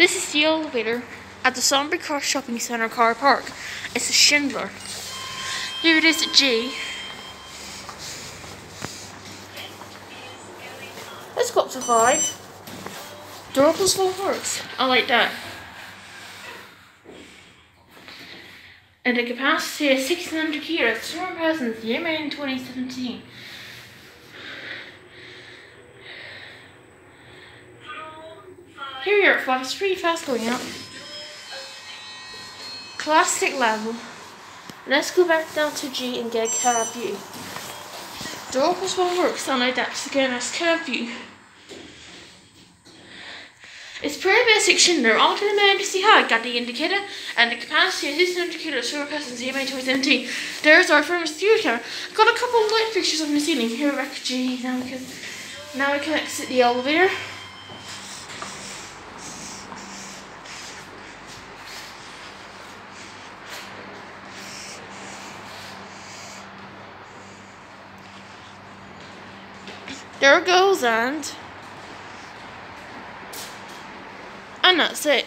This is the elevator at the Sunbury Cross Shopping Centre car park. It's a Schindler. Here it is at G. Let's go up to five. Door opens works. I like that. And the capacity is 1600 kilos, 200 persons, year made in 2017. Here you're at 5, it's pretty fast going up. Classic level. Let's go back down to G and get a cab view. Door opens full works, like that. So again, that's cab view. It's pretty basic Schindler. All to the how I Got the indicator and the capacity is 600 kilos, sewer passengers, EMA 2017. There's our firm's fuel camera. Got a couple of light fixtures on the ceiling. Here, back G. Now we can, now we can exit the elevator. There goes, and I'm not it.